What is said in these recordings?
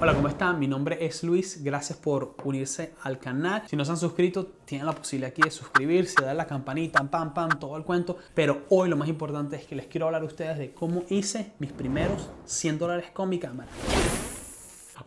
Hola, ¿cómo están? Mi nombre es Luis, gracias por unirse al canal. Si no se han suscrito, tienen la posibilidad aquí de suscribirse, dar la campanita, pam, pam, todo el cuento. Pero hoy lo más importante es que les quiero hablar a ustedes de cómo hice mis primeros 100 dólares con mi cámara.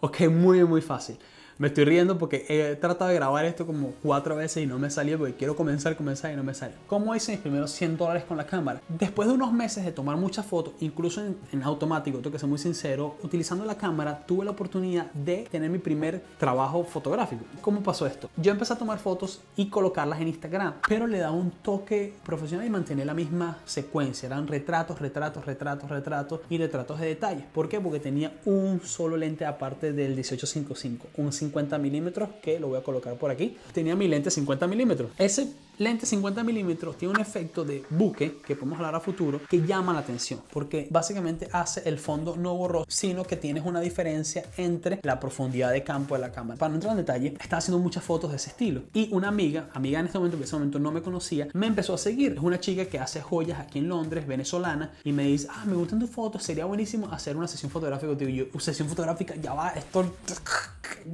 Ok, muy, muy fácil. Me estoy riendo porque he tratado de grabar esto como cuatro veces y no me salió porque quiero comenzar, comenzar y no me sale. ¿Cómo hice mis primeros 100 dólares con la cámara? Después de unos meses de tomar muchas fotos, incluso en, automático, tengo que ser muy sincero, utilizando la cámara tuve la oportunidad de tener mi primer trabajo fotográfico. ¿Cómo pasó esto? Yo empecé a tomar fotos y colocarlas en Instagram, pero le daba un toque profesional y mantener la misma secuencia. Eran retratos, retratos, retratos, retratos y retratos de detalles. ¿Por qué? Porque tenía un solo lente aparte del 1855, un 50 milímetros que lo voy a colocar por aquí. Tenía mi lente 50 milímetros. Ese lente 50 milímetros tiene un efecto de buque que podemos hablar a futuro que llama la atención porque básicamente hace el fondo no borroso sino que tienes una diferencia entre la profundidad de campo de la cámara para no entrar en detalle estaba haciendo muchas fotos de ese estilo y una amiga amiga en este momento que en ese momento no me conocía me empezó a seguir es una chica que hace joyas aquí en Londres venezolana y me dice ah me gustan tus fotos sería buenísimo hacer una sesión fotográfica contigo y yo sesión fotográfica ya va esto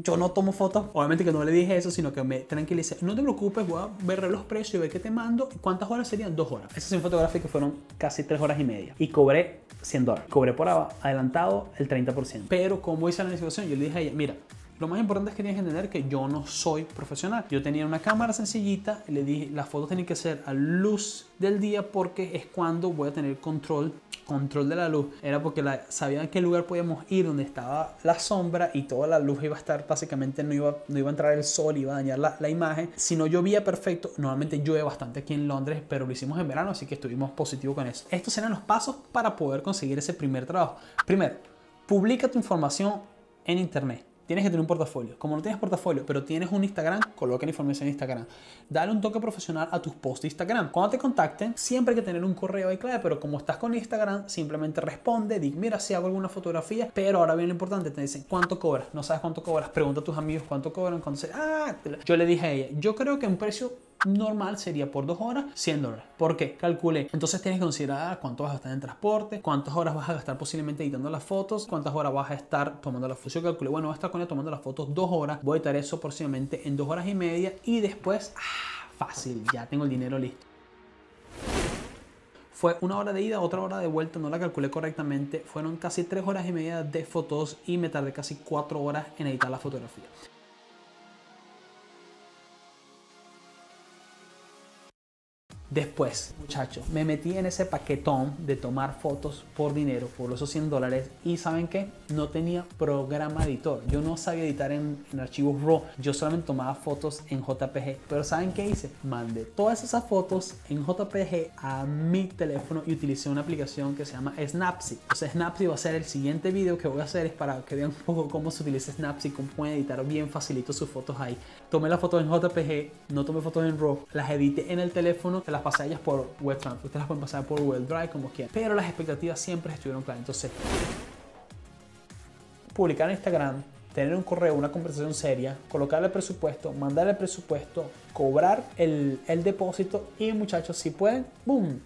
yo no tomo fotos obviamente que no le dije eso sino que me tranquilicé no te preocupes voy a ver los precios y ve que te mando. ¿Cuántas horas serían? Dos horas. Esa sesión fotográfica fueron casi tres horas y media. Y cobré 100 dólares. Cobré por adelantado el 30%. Pero como hice la negociación, yo le dije a ella, mira, lo más importante es que tienes que entender que yo no soy profesional. Yo tenía una cámara sencillita, le dije, las fotos tienen que ser a luz del día porque es cuando voy a tener control control de la luz era porque la, sabían qué lugar podíamos ir donde estaba la sombra y toda la luz iba a estar básicamente no iba, no iba a entrar el sol iba a dañar la, la imagen. Si no llovía perfecto. Normalmente llueve bastante aquí en Londres pero lo hicimos en verano así que estuvimos positivos con eso. Estos serán los pasos para poder conseguir ese primer trabajo. Primero publica tu información en internet tienes que tener un portafolio. Como no tienes portafolio, pero tienes un Instagram, coloca la información en Instagram. Dale un toque profesional a tus posts de Instagram. Cuando te contacten, siempre hay que tener un correo ahí clave, pero como estás con Instagram, simplemente responde, di, mira si hago alguna fotografía, pero ahora bien lo importante, te dicen, ¿cuánto cobras? No sabes cuánto cobras, pregunta a tus amigos cuánto cobran, cuánto se... Ah, yo le dije a ella, yo creo que un precio normal sería por dos horas 100 dólares. ¿Por qué? Calculé. Entonces tienes que considerar cuánto vas a gastar en transporte, cuántas horas vas a gastar posiblemente editando las fotos, cuántas horas vas a estar tomando la fotos. Yo calculé, bueno, voy a estar con ella tomando las fotos dos horas, voy a editar eso posiblemente en dos horas y media y después, ah, fácil, ya tengo el dinero listo. Fue una hora de ida, otra hora de vuelta, no la calculé correctamente. Fueron casi tres horas y media de fotos y me tardé casi cuatro horas en editar la fotografía. Después, muchachos, me metí en ese paquetón de tomar fotos por dinero, por esos 100 dólares. Y saben qué? No tenía programa editor. Yo no sabía editar en, archivos RAW. Yo solamente tomaba fotos en JPG. Pero ¿saben qué hice? Mandé todas esas fotos en JPG a mi teléfono y utilicé una aplicación que se llama Snapseed. Sea, Snapseed va a ser el siguiente video que voy a hacer. Es para que vean un poco cómo se utiliza Snapseed, cómo pueden editar bien facilito sus fotos ahí. Tomé las fotos en JPG, no tomé fotos en RAW. Las edité en el teléfono las ellas por WebTransfer. Ustedes las pueden pasar por WebDrive como quieran. Pero las expectativas siempre estuvieron claras. Entonces, publicar en Instagram, tener un correo, una conversación seria, colocar el presupuesto, mandar el presupuesto, cobrar el depósito y muchachos, si pueden, ¡boom!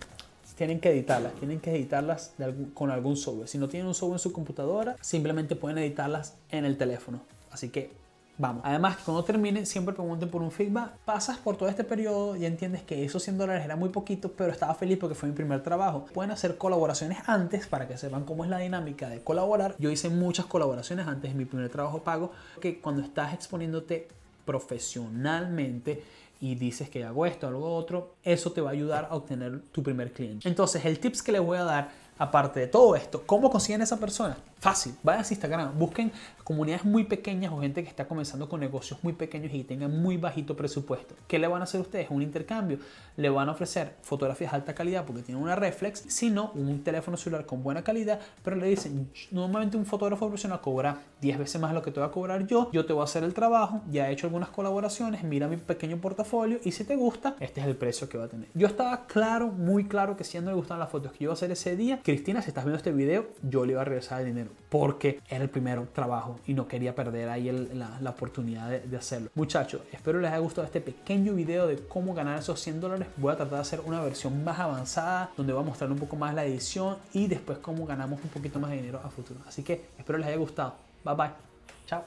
Tienen que editarlas, tienen que editarlas con algún software. Si no tienen un software en su computadora, simplemente pueden editarlas en el teléfono. Así que Vamos. Además, cuando termine, siempre pregunten por un feedback. Pasas por todo este periodo y entiendes que esos 100 dólares era muy poquito, pero estaba feliz porque fue mi primer trabajo. Pueden hacer colaboraciones antes para que sepan cómo es la dinámica de colaborar. Yo hice muchas colaboraciones antes de mi primer trabajo pago, que cuando estás exponiéndote profesionalmente y dices que hago esto, algo otro, eso te va a ayudar a obtener tu primer cliente. Entonces, el tips que les voy a dar, aparte de todo esto, ¿cómo consiguen esa persona? Fácil, vayan a Instagram, busquen comunidades muy pequeñas o gente que está comenzando con negocios muy pequeños y tengan muy bajito presupuesto. ¿Qué le van a hacer ustedes? Un intercambio. Le van a ofrecer fotografías de alta calidad porque tienen una reflex, sino un teléfono celular con buena calidad, pero le dicen, normalmente un fotógrafo profesional cobra 10 veces más lo que te voy a cobrar yo, yo te voy a hacer el trabajo, ya he hecho algunas colaboraciones, mira mi pequeño portafolio y si te gusta, este es el precio que va a tener. Yo estaba claro, muy claro que si no le gustan las fotos que yo iba a hacer ese día, Cristina, si estás viendo este video, yo le iba a regresar el dinero porque era el primer trabajo y no quería perder ahí la, oportunidad de, hacerlo. Muchachos, espero les haya gustado este pequeño video de cómo ganar esos 100 dólares. Voy a tratar de hacer una versión más avanzada donde voy a mostrar un poco más la edición y después cómo ganamos un poquito más de dinero a futuro. Así que espero les haya gustado. Bye bye. Chao.